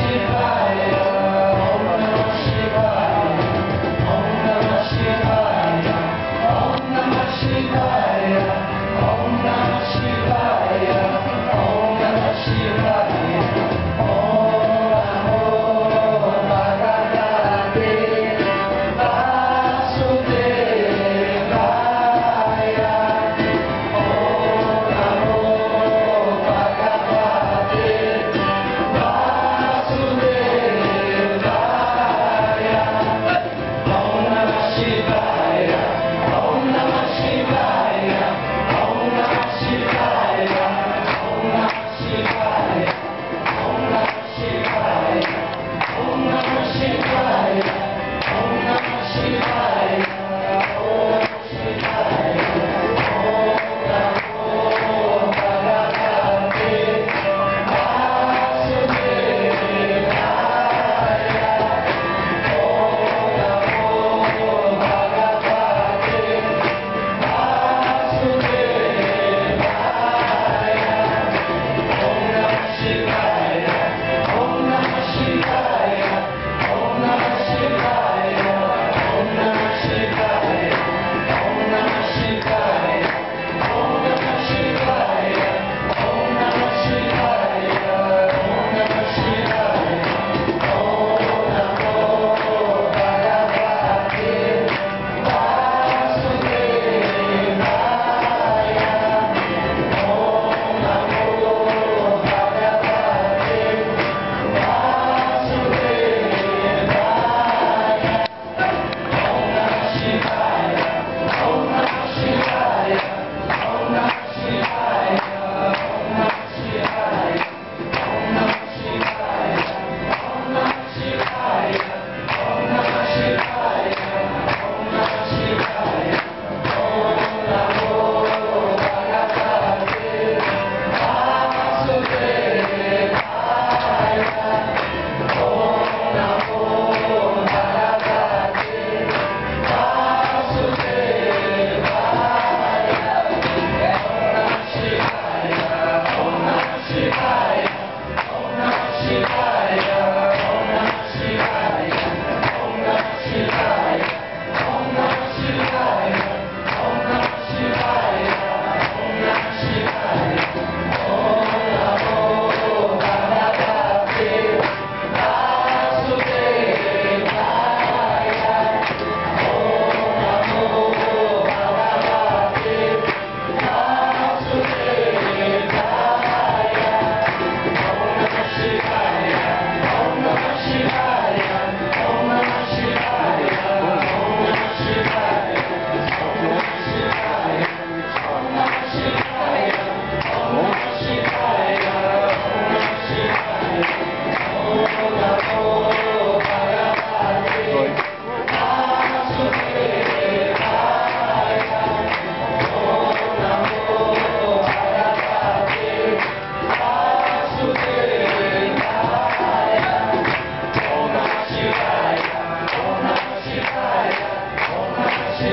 Goodbye. Maria.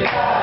Chile.